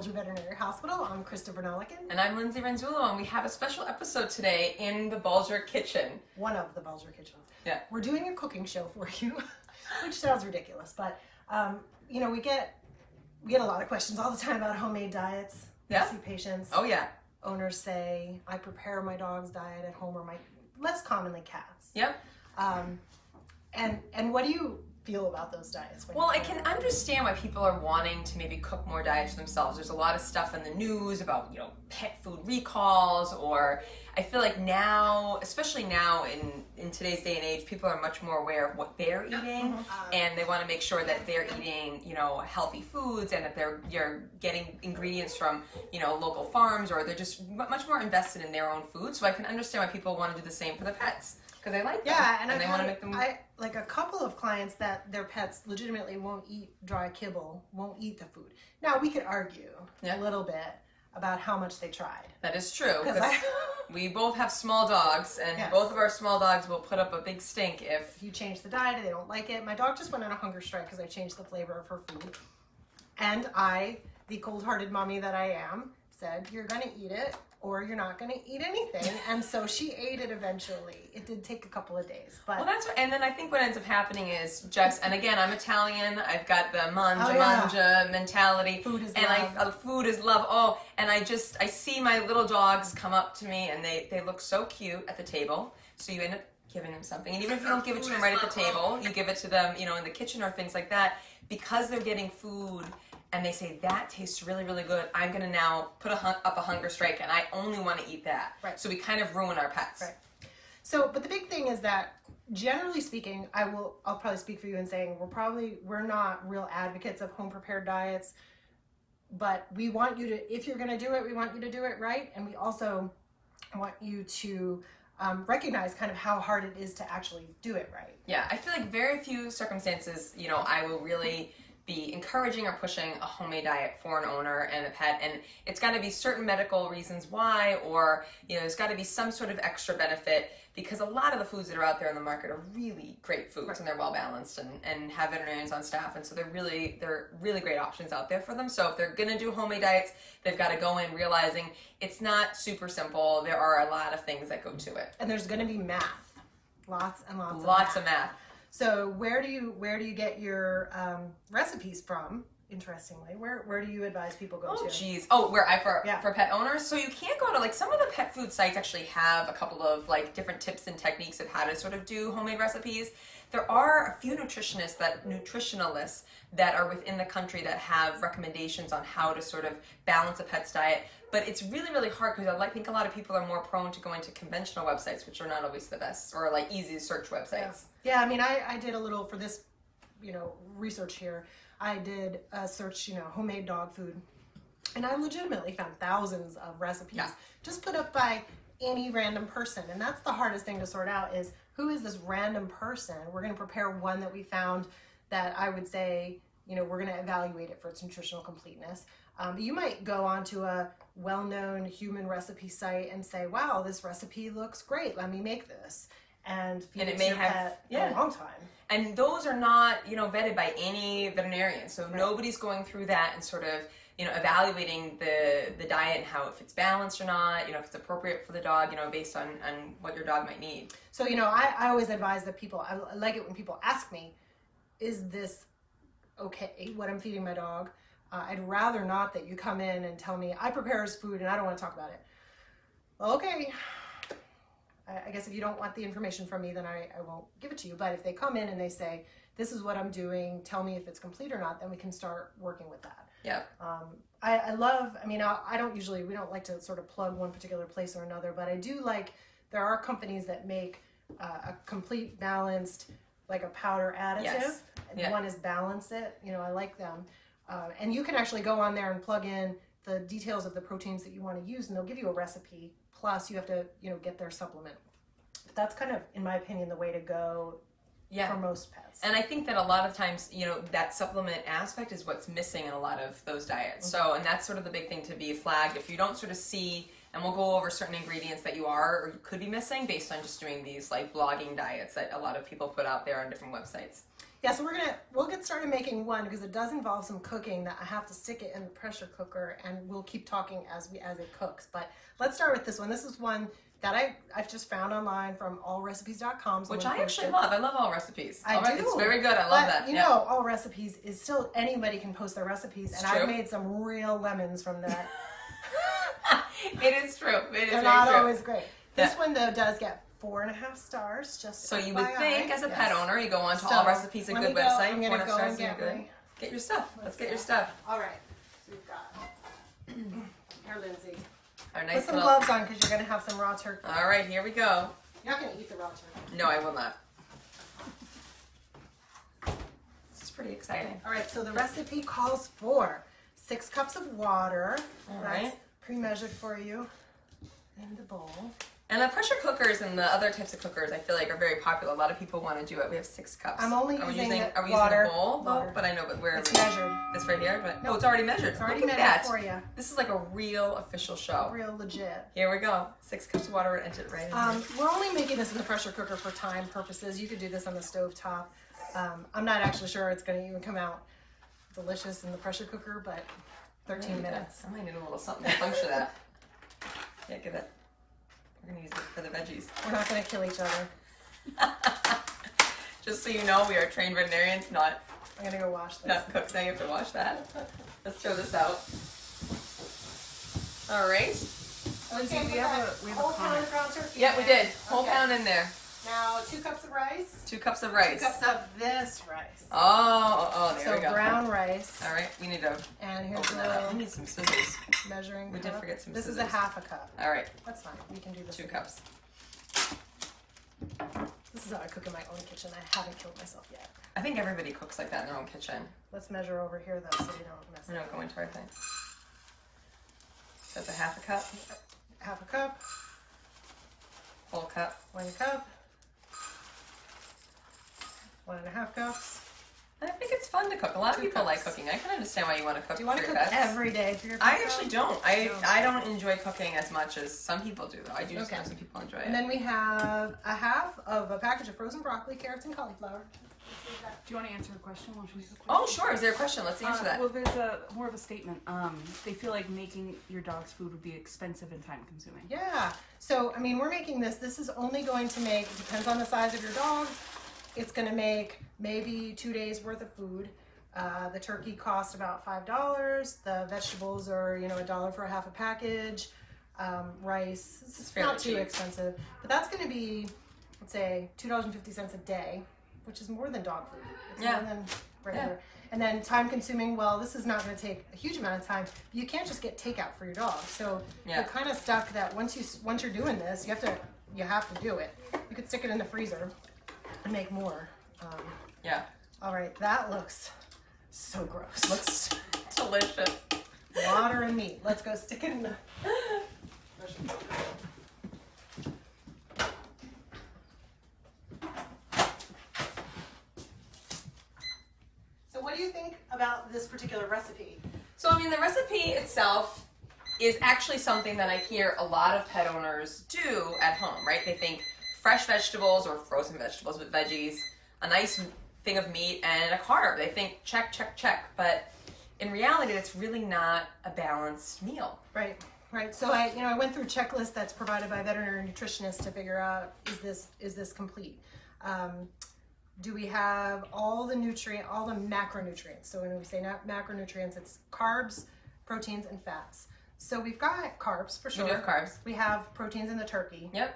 Hello there. we are here at Bulger Veterinary Hospital. I'm Christopher Vernaleken, And I'm Lindsay Renzullo, and we have a special episode today in the Bulger kitchen. one of the Bulger kitchens. Yeah. We're doing a cooking show for you, which sounds ridiculous, but um, you know we get we get a lot of questions all the time about homemade diets. We Yeah. see patients. Oh, yeah. Owners say, "I prepare my dog's diet at home," or my less commonly cats. Yep. Um, and and what do you feel about those diets? When Well, I can understand why people are wanting to maybe cook more diets for themselves. There's a lot of stuff in the news about, you know, pet food recalls or I feel like now, especially now in in today's day and age, people are much more aware of what they're eating mm-hmm. um, and they want to make sure that they're eating, you know, healthy foods and that they're you're getting ingredients from, you know, local farms or they're just much more invested in their own food. So I can understand why people want to do the same for their pets because they like them Yeah, and, and they want to make them I like a couple of clients that their pets legitimately won't eat dry kibble, won't eat the food. Now we could argue Yeah. a little bit about how much they tried. That is true. Because 'cause I, we both have small dogs, and Yes. both of our small dogs will put up a big stink if. if you change the diet, they don't like it. My dog just went on a hunger strike because I changed the flavor of her food, and I, the cold-hearted mommy that I am, said you're gonna eat it or you're not gonna eat anything, and so she ate it eventually. It did take a couple of days, but Well, that's what, and then I think what ends up happening is just, and again, I'm Italian. I've got the manja Oh, yeah. manja mentality, Food is and love. I uh, food is love. Oh, and I just I see my little dogs come up to me, and they they look so cute at the table. So you end up giving them something, and even if you don't give it to them right at the table, you give it to them, you know, in the kitchen or things like that, because they're getting food. And they say that tastes really, really good. I'm gonna now put a hun- up a hunger strike, and I only want to eat that. Right. So we kind of ruin our pets. Right. So, but the big thing is that generally speaking, I will I'll probably speak for you in saying we're probably we're not real advocates of home prepared diets, but we want you to if you're going to do it, we want you to do it right, and we also want you to um, recognize kind of how hard it is to actually do it right. Yeah, I feel like very few circumstances, you know, I will really be encouraging or pushing a homemade diet for an owner and a pet. And it's got to be certain medical reasons why, or, you know, there's got to be some sort of extra benefit because a lot of the foods that are out there in the market are really great foods Right. and they're well balanced and, and have veterinarians on staff. And so they're really, they're really great options out there for them. So if they're going to do homemade diets, they've got to go in realizing it's not super simple. There are a lot of things that go to it. And there's going to be math, lots and lots, Lots of of math. So where do you where do you get your um, recipes from? Interestingly, where where do you advise people go Oh to? jeez. Oh, where I for Yeah. for pet owners. So you can't go to like some of the pet food sites actually have a couple of like different tips and techniques of how to sort of do homemade recipes. There are a few nutritionists that nutritionalists that are within the country that have recommendations on how to sort of balance a pet's diet. But it's really really hard because I think a lot of people are more prone to going to conventional websites, which are not always the best or like easy search websites. Yeah, I mean, I, I did a little for this, you know, research here. I did a search, you know, homemade dog food, and I legitimately found thousands of recipes Yeah. just put up by any random person, and that's the hardest thing to sort out is who is this random person? We're going to prepare one that we found that I would say, you know, we're going to evaluate it for its nutritional completeness. Um, you might go onto a well-known human recipe site and say, "Wow, this recipe looks great. Let me make this." And And it may have- yeah. a long time. and those are not you know vetted by any veterinarian so nobody's going through that and sort of you know evaluating the the diet and how if it's balanced or not you know if it's appropriate for the dog you know based on on what your dog might need So, you know, I, I always advise that people, I, I like it when people ask me, is this okay, what I'm feeding my dog? Uh, I'd rather not that you come in and tell me, I prepare his food and I don't want to talk about it. Well, okay. I, I guess if you don't want the information from me, then I, I won't give it to you. But if they come in and they say, this is what I'm doing, tell me if it's complete or not, then we can start working with that. yeah Um, I, I love, I mean, I, I don't usually, we don't like to sort of plug one particular place or another, but I do like, there are companies that make uh, a complete balanced, like a powder additive. Yes. And Yeah. One is Balance It, you know, I like them. Uh, and you can actually go on there and plug in the details of the proteins that you want to use, and they'll give you a recipe. Plus, you have to, you know, get their supplement. But that's kind of, in my opinion, the way to go yeah for most pets. and I think that a lot of times, you know, that supplement aspect is what's missing in a lot of those diets. So, and that's sort of the big thing to be flagged. If you don't sort of see, and we'll go over certain ingredients that you are or you could be missing based on just doing these like blogging diets that a lot of people put out there on different websites. Yeah, so we're gonna we'll get started making one because it does involve some cooking that I have to stick it in the pressure cooker and we'll keep talking as we as it cooks. But let's start with this one. This is one that I I've just found online from allrecipes.com. Which I actually love. I love all recipes. I all right, do. It's very good. I love but, that. You yeah. know, all recipes is still anybody can post their recipes, It's and true. I've made some real lemons from that. it is true. It is They're not true. always great. This Yeah. one though does get four and a half stars. Just So you would think, as a pet owner, you go on to So, all recipes, a good go. website. I'm gonna four and a half go stars, and get my- Get your stuff. Let's, Let's get go. your stuff. All right. So we've got here, Lindsay. Our Put some little. gloves on because you're gonna have some raw turkey. All right, here we go. You're not gonna eat the raw turkey. No, I will not. This is pretty exciting. All right. So the recipe calls for six cups of water. All That's right. pre-measured for you in the bowl. And the pressure cookers and the other types of cookers, I feel like, are very popular. A lot of people want to do it. We have six cups. I'm only are using using, are we water. using a bowl? Water. But I know, but where It's measured. This right here, but No. oh, it's already measured. It's already Look at measured that. for you. This is like a real official show. Real legit. Here we go. Six cups of water and it right in Um, we're only making this in the pressure cooker for time purposes. You could do this on the stove top. Um, I'm not actually sure it's going to even come out delicious in the pressure cooker, but 13 minutes. I might need a little something to puncture that. Yeah, give it. We're gonna use it for the veggies. We're not going to kill each other. Just so you know, we are trained veterinarians, not I'm going to go wash this. not cooks. Now you have to wash that. Let's throw this out. All right. Okay, we have a- we have a whole pound comment. of ground turkey. Yeah, we did. Whole Okay. pound in there. Now, two cups of rice. Two cups of rice. Two cups of this rice. Oh, oh, oh, there so we go. brown rice. All right, we need to And here's open the little We need some scissors. measuring We did forget some This is a half a cup. All right, That's fine. We can do this. two again. cups. This is how I cook in my own kitchen. I haven't killed myself yet. I think everybody cooks like that in their own kitchen. Let's measure over here though, so we don't mess We don't go into our thing. That's a half a cup, Half a cup, full cup. one cup, one and a half cups. I think it's fun to cook. A lot of Two people like cooking. I can understand why you want to cook Do you want for to cook pets. every day for your I pet, actually don't. I No. I don't enjoy cooking as much as some people do. Though I do Okay. know some people enjoy it. And then we have a half of a package of frozen broccoli, carrots, and cauliflower. Do you want to answer a question while Oh, sure. Is there a question? Let's answer Uh, that. Well, there's a more of a statement. Um, they feel like making your dog's food would be expensive and time consuming. Yeah. So, I mean, we're making this. This is only going to make, depends on the size of your dog, it's going to make maybe two days worth of food. Uh, the turkey costs about $5. The vegetables are, you know, a dollar for a half a package. Um, rice, It's not too cheap. expensive. But that's going to be, let's say, $2.50 a day, which is more than dog food. It's Yeah. more than regular. And then time consuming, well, this is not going to take a huge amount of time. You can't just get takeout for your dog. So Yeah. you're kind of stuck that once you once you're doing this, you have to you have to do it. You could stick it in the freezer and make more. Um, Yeah. all right, that looks so gross. Looks delicious. Water and meat. Let's go stick it in the. So, what do you think about this particular recipe? So, I mean, the recipe itself is actually something that I hear a lot of pet owners do at home, right? They think fresh vegetables or frozen vegetables with veggies, a nice thing of meat, and a carb. They think check, check, check. But in reality, it's really not a balanced meal. Right, right. So I, you know, I went through a checklist that's provided by veterinary nutritionists to figure out is this is this complete. Um, do we have all the nutrient, all the macronutrients? So when we say not macronutrients, it's carbs, proteins, and fats. So we've got carbs for sure. do have carbs. We have proteins in the turkey. Yep.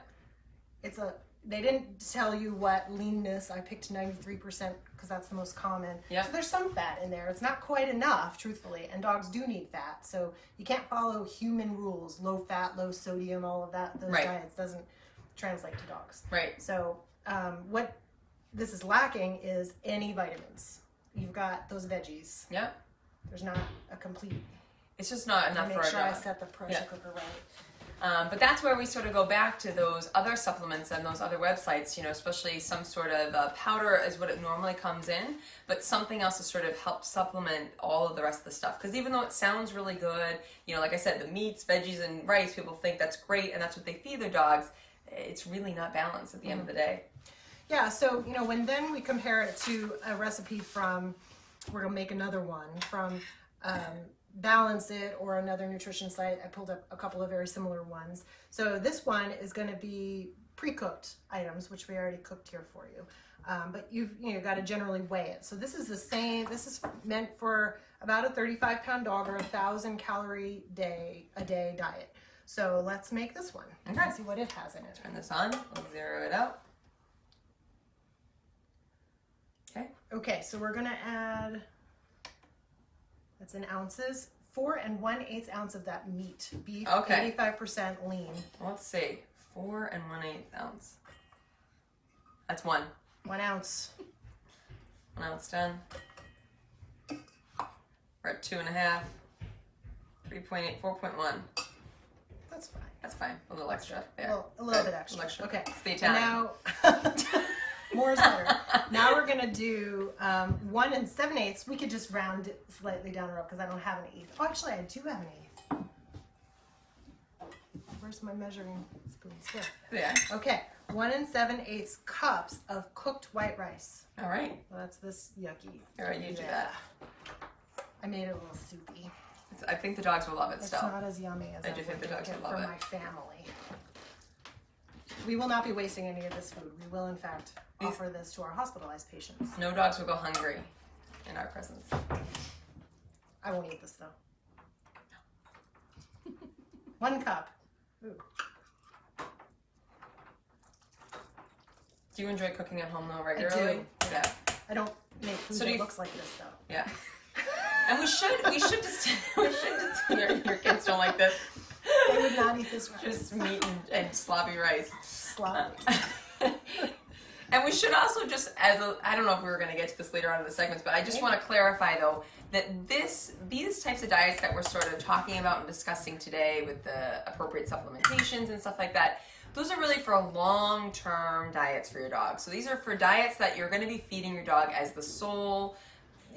It's a. They didn't tell you what leanness. I picked ninety three percent because that's the most common. Yep. So there's some fat in there. It's not quite enough, truthfully, and dogs do need fat. So you can't follow human rules: low fat, low sodium, all of that. Those Right. diets doesn't translate to dogs. Right. So um, what this is lacking is any vitamins. You've got those veggies. Yep. There's not a complete. It's just not enough make for a sure I set the pressure Yeah. cooker right. Um, but that's where we sort of go back to those other supplements and those other websites, you know, especially some sort of uh, powder is what it normally comes in, but something else to sort of help supplement all of the rest of the stuff. Because even though it sounds really good, you know, like I said, the meats, veggies, and rice, people think that's great and that's what they feed their dogs. It's really not balanced at the end of the day. Yeah, so you know, when then we compare it to a recipe from, we're gonna make another one from um, Balance It or another nutrition site. I pulled up a couple of very similar ones. So this one is gonna be pre-cooked items, which we already cooked here for you. Um, but you've you know got to generally weigh it. So this is the same. This is meant for about a 35 pound dog or a thousand calorie day a day diet. So let's make this one. Okay. and see what it has in it. Turn this on. We'll zero it out. Okay. Okay, so we're gonna add. That's in ounces. Four and one eighth ounce of that meat. Beef, Okay. 85% lean. Let's see. Four and one eighth ounce. That's one. One ounce. One ounce done. We're at two and a half. 3.8, 4.1. That's fine. That's fine. A little extra Yeah. little, a little bit extra. little extra. Okay. It's the And now, more is better. now we're gonna do um, one and seven eighths. We could just round it slightly down the row because I don't have an eighth. Oh, actually, I do have an eighth. Where's my measuring spoons? Here. Yeah. Okay, one and seven eighths cups of cooked white rice. All right. Well, that's this yucky. All right, you do that. I made it a little soupy. It's, I think the dogs will love it still. It's still. not as yummy as I I, do think the dogs make would it love for it. my family. We will not be wasting any of this food. We will, in fact, offer this to our hospitalized patients. No dogs will go hungry in our presence. I won't eat this though. One cup. Ooh. Do you enjoy cooking at home though regularly? I do. Yeah. I don't make food So that you- looks like this though. Yeah. And we should we should just we should just your, your kids don't like this. They would not eat this rice. Just meat and, and sloppy rice. sloppy. and we should also just as a I don't know if we were going to get to this later on in the segments, but I just want to clarify though that this these types of diets that we're sort of talking about and discussing today with the appropriate supplementations and stuff like that. Those are really for long-term diets for your dog. So these are for diets that you're going to be feeding your dog as the sole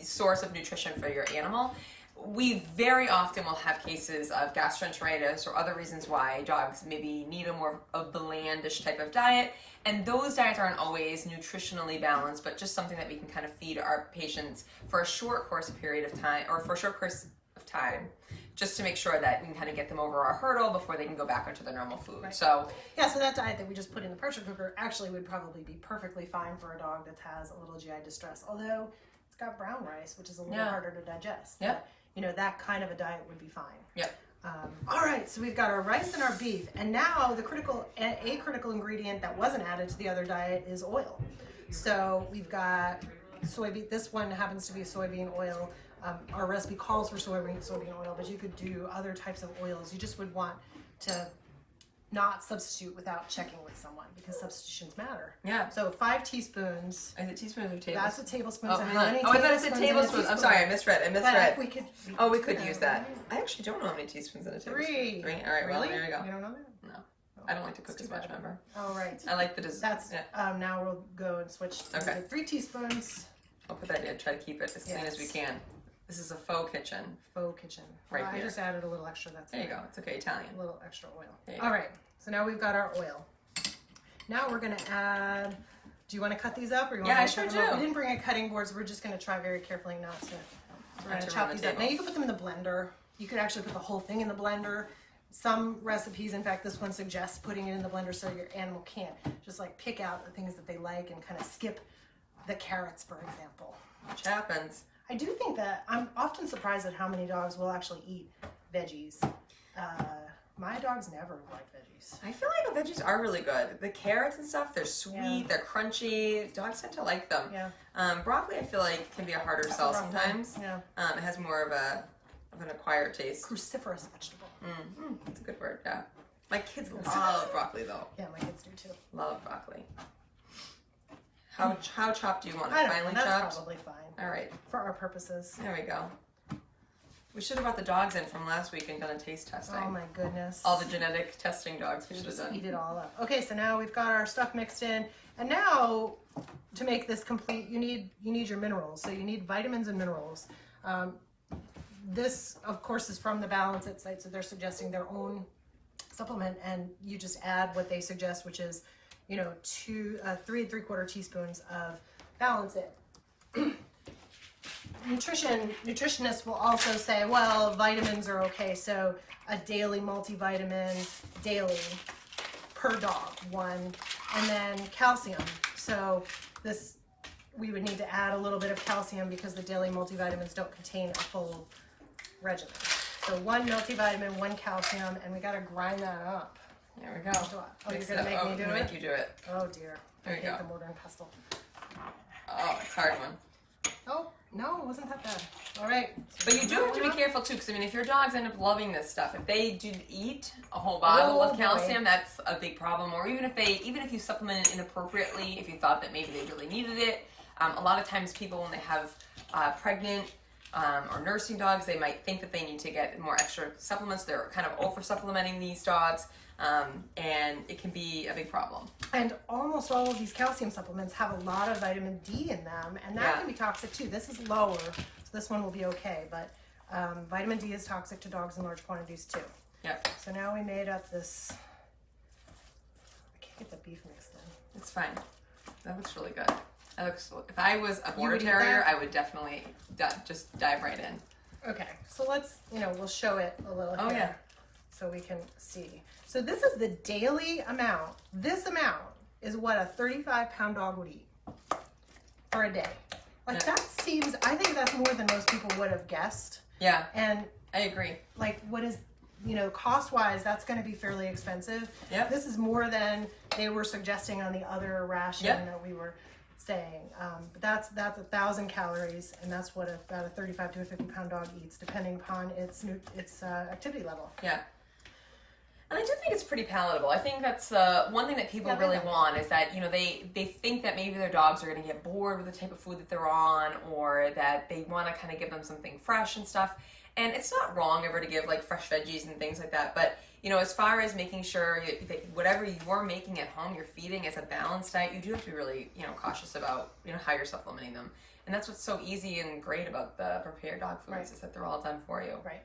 source of nutrition for your animal. We very often will have cases of gastroenteritis or other reasons why dogs maybe need a more a blandish type of diet. And those diets aren't always nutritionally balanced, but just something that we can kind of feed our patients for a short course period of time or for a short course of time, just to make sure that we can kind of get them over our hurdle before they can go back into their normal food. So Yeah, so that diet that we just put in the pressure cooker actually would probably be perfectly fine for a dog that has a little GI distress. Although it's got brown rice, which is a little Yeah. harder to digest. Yeah. You know, that kind of a diet would be fine. Yep. Um, all right, so we've got our rice and our beef, and now the critical, a, a critical ingredient that wasn't added to the other diet is oil. So we've got soybean. This one happens to be soybean oil. Um, our recipe calls for soybean soybean oil, but you could do other types of oils. You just would want to not substitute without checking with someone because substitutions matter. yeah. So five teaspoons. Is it teaspoons or tablespoons? That's a tablespoon. Oh, so hang how on. many oh I thought it said tablespoons. I'm sorry, I misread. I But misread. we could. Oh, we could use that. I actually don't know how many teaspoons in a tablespoon. Three. Three. All right. Well, Really? there you go. You don't know that? No, I don't like to cook as too much. bad. Remember, All right. I like the des- That's Yeah, um, now we'll go and switch. to Okay. Three teaspoons I'll put that in. Try to keep it as clean as we can. This is a faux kitchen. faux kitchen. Right Well, I here. just added a little extra. That's There you go. It's okay. Italian. A little extra oil. All go. right. So now we've got our oil. Now we're gonna add. Do you want to cut these up, or you want Yeah, I to sure them up? do. We didn't bring a cutting board, so we're just gonna try very carefully not to. We're gonna to chop the these up. Now you can put them in the blender. You could actually put the whole thing in the blender. Some recipes, in fact, this one suggests putting it in the blender so your animal can't just like pick out the things that they like and kind of skip the carrots, for example. Which happens. I do think that I'm often surprised at how many dogs will actually eat veggies. Uh, my dogs never like veggies. I feel like the veggies are really good. The carrots and stuff, they're sweet, Yeah. they're crunchy. Dogs tend to like them. Yeah. Um, broccoli, I feel like can be a harder sell rough one. sometimes. Yeah. Um, it has more of a of an acquired taste. Cruciferous vegetable. Mm, mm, that's a good word. Yeah. My kids love broccoli though. Yeah, my kids do too. Love broccoli. How how chopped do you want it? I don't know. Finely That's chopped. probably fine All right. for our purposes. There we go. We should have brought the dogs in from last week and done a taste testing. Oh my goodness. All the genetic testing dogs we should have done. eat it all up. Okay, so now we've got our stuff mixed in, and now to make this complete, you need you need your minerals. So you need vitamins and minerals. Um, this, of course, is from the Balance It site, so they're suggesting their own supplement, and you just add what they suggest, which is you know, two, uh, three and three quarter teaspoons of balance it. Nutrition nutritionists will also say, well, vitamins are okay, so a daily multivitamin daily per dog, one, and then calcium. So this we would need to add a little bit of calcium because the daily multivitamins don't contain a full regimen. So one multivitamin, one calcium, and we gotta grind that up. There we go. Oh, you're gonna make up. me Oh, do I'm it? Make you do it. Oh dear. There I you hate go. the mortar and pestle. Oh, it's a hard one. Oh, no, it wasn't that bad. All right. But you do have to be careful too, because I mean, if your dogs end up loving this stuff, if they do eat a whole bottle Oh, of boy. calcium, that's a big problem. Or even if they, even if you supplement it inappropriately, if you thought that maybe they really needed it, um, a lot of times people when they have uh, pregnant um, or nursing dogs, they might think that they need to get more extra supplements. They're kind of over supplementing these dogs, um, and it can be a big problem. And almost all of these calcium supplements have a lot of vitamin D in them, and that Yeah. can be toxic too. This is lower, so this one will be okay. But um, vitamin D is toxic to dogs in large quantities too. Yep, So now we made up this. I can't get the beef mixed in. it's fine. That looks really good. That looks. If I was a border terrier. I would definitely just dive right in. Okay, so let's, you know, we'll show it a little Oh, here yeah. So we can see. So this is the daily amount. This amount is what a 35 pound dog would eat for a day. Like Yeah. that seems, I think that's more than most people would have guessed. Yeah, And I agree. like what is, you know, cost wise, that's going to be fairly expensive. Yep. This is more than they were suggesting on the other ration Yep. that we were saying. Um, but that's that's a thousand calories, and that's what a, about a 35 to a 50 pound dog eats, depending upon its its uh, activity level. Yeah. And I do think it's pretty palatable. I think that's uh, one thing that people Yeah, really want is that you know they they think that maybe their dogs are going to get bored with the type of food that they're on, or that they want to kind of give them something fresh and stuff. And it's not wrong ever to give like fresh veggies and things like that, but you know, as far as making sure you, that whatever you're making at home, you're feeding as a balanced diet, you do have to be really you know cautious about you know how you're supplementing them. And that's what's so easy and great about the prepared dog foods Right. is that they're all done for you. Right.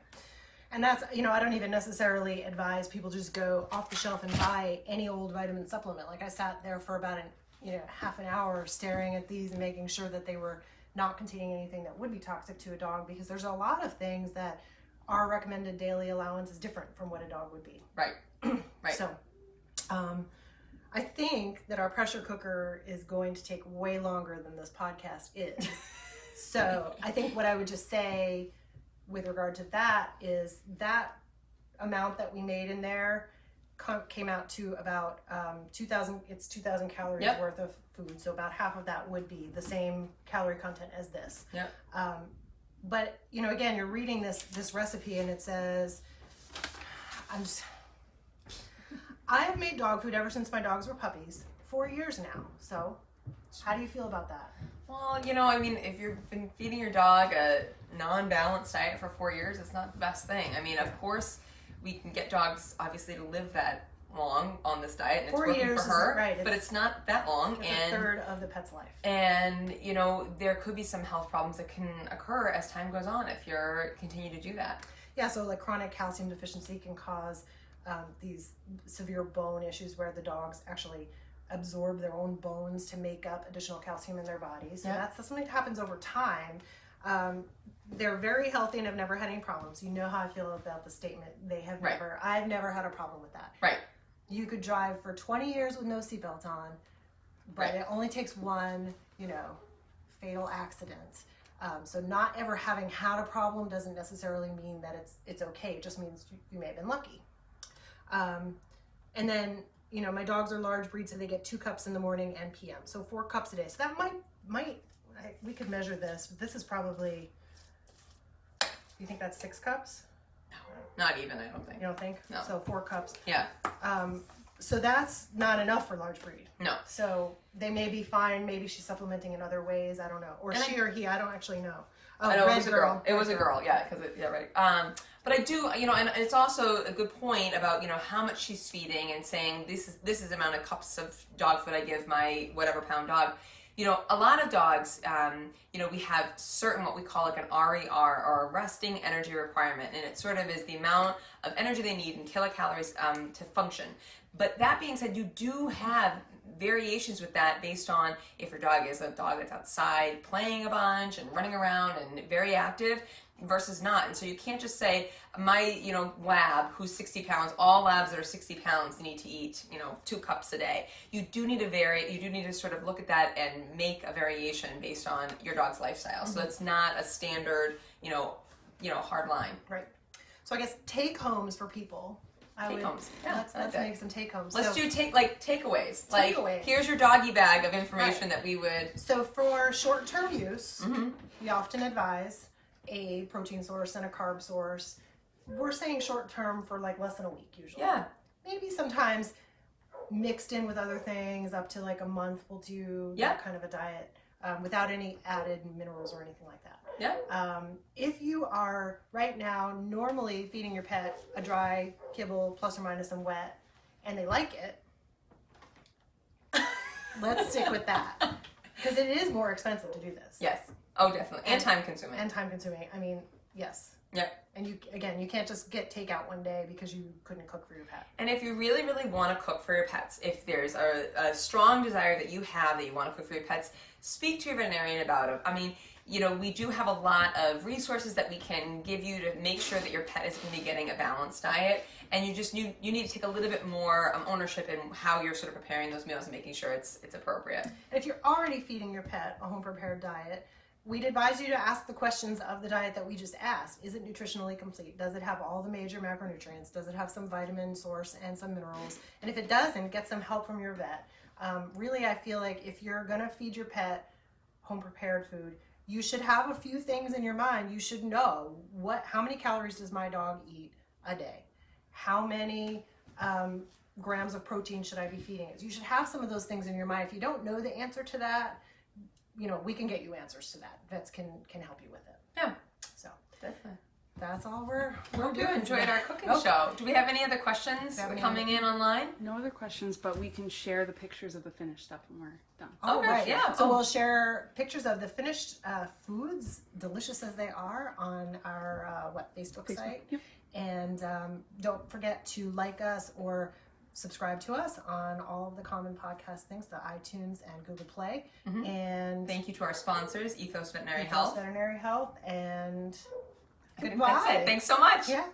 And that's, you know, I don't even necessarily advise people just go off the shelf and buy any old vitamin supplement. Like I sat there for about an, you know, half an hour staring at these and making sure that they were not containing anything that would be toxic to a dog because there's a lot of things that our recommended daily allowance is different from what a dog would be. Right. Right. So, um, I think that our pressure cooker is going to take way longer than this podcast is. so, I think what I would just say with regard to that is that amount that we made in there came out to about um, 2000 it's 2000 calories Yep. worth of food so about half of that would be the same calorie content as this Yep. um, but you know again you're reading this this recipe and it says i'm just i have made dog food ever since my dogs were puppies four years now so how do you feel about that Well, you know, I mean, if you've been feeding your dog a non-balanced diet for four years, it's not the best thing. I mean, of course, we can get dogs obviously to live that long on this diet, and it's Four working years for her. right, but it's- it's not that long, it's and a third of the pet's life and you know, there could be some health problems that can occur as time goes on if you're continue to do that. Yeah, so like chronic calcium deficiency can cause um, these severe bone issues where the dogs actually absorb their own bones to make up additional calcium in their bodies. So Yeah. that's, that's something that happens over time. Um, they're very healthy and have never had any problems. You know how I feel about the statement. They have Right. never. I've never had a problem with that. Right. You could drive for 20 years with no seatbelt on, but Right. it only takes one, you know, fatal accident. Um, so not ever having had a problem doesn't necessarily mean that it's it's okay. It just means you, you may have been lucky. Um, and then you know my dogs are large breeds, so they get two cups in the morning and PM, so four cups a day. So that might might I, we could measure this. But this is probably. You think that's six cups? No, not even, I don't think. You don't think? No. So four cups. Yeah. Um, so that's not enough for large breed. No. So they may be fine. Maybe she's supplementing in other ways. I don't know. Or And she or he. I don't actually know. Oh, I know it was a girl. It was a girl, yeah, because yeah, right. Um, but I do, you know, and it's also a good point about you know how much she's feeding and saying this is this is the amount of cups of dog food I give my whatever pound dog. You know, a lot of dogs, um, you know, we have certain what we call like an RER or a resting energy requirement, and it sort of is the amount of energy they need in kilocalories um, to function. But that being said, you do have variations with that based on if your dog is a dog that's outside playing a bunch and running around and very active versus not. And so you can't just say my, you know, lab who's 60 pounds, all labs that are 60 pounds need to eat, you know, two cups a day. You do need to vary, you do need to sort of look at that and make a variation based on your dog's lifestyle. So it's not a standard, you know, you know, hard line. Right. So I guess take homes for people. I Take would, homes. Yeah, let's let's make some take homes. Let's so, do take like takeaways. Like Takeaways. here's your doggy bag of information Right. that we would. so for short term use, Mm-hmm. we often advise a protein source and a carb source. We're saying short term for like less than a week usually. Yeah, Maybe sometimes mixed in with other things up to like a month we'll do Yeah. that kind of a diet um, without any added minerals or anything like that. yeah. Um, if you are right now normally feeding your pet a dry kibble plus or minus some wet and they like it, let's stick with that because it is more expensive to do this Yes. Oh, definitely. And time consuming. and time consuming. I mean, yes. Yep. And you again, you can't just get takeout one day because you couldn't cook for your pet. And if you really, really want to cook for your pets, if there's a, a strong desire that you have that you want to cook for your pets, speak to your veterinarian about it. I mean, you know, we do have a lot of resources that we can give you to make sure that your pet is going to be getting a balanced diet. And you just you, you need to take a little bit more um, ownership in how you're sort of preparing those meals and making sure it's it's appropriate. And if you're already feeding your pet a home prepared diet, we'd advise you to ask the questions of the diet that we just asked. Is it nutritionally complete? Does it have all the major macronutrients? Does it have some vitamin source and some minerals? And if it doesn't, get some help from your vet. Um, really, I feel like if you're gonna feed your pet home prepared food, you should have a few things in your mind. You should know what, how many calories does my dog eat a day? How many um, grams of protein should I be feeding it? You should have some of those things in your mind. If you don't know the answer to that, you know, we can get you answers to that. Vets can can help you with it. Yeah. So Definitely. that's all we're we're Hope you doing. enjoyed our cooking Oh, show. Do we have any other questions have any coming in online? No other questions, but we can share the pictures of the finished stuff when we're done. All Okay, right. yeah. So Oh. we'll share pictures of the finished uh, foods, delicious as they are, on our uh, what Facebook, site. Yep. And um, don't forget to like us or subscribe to us on all of the common podcast things, the iTunes and Google Play. Mhm. And Thank you to our sponsors, Ethos Veterinary Ethos Health. Veterinary Health. And Good- goodbye. Thanks so much. Yeah.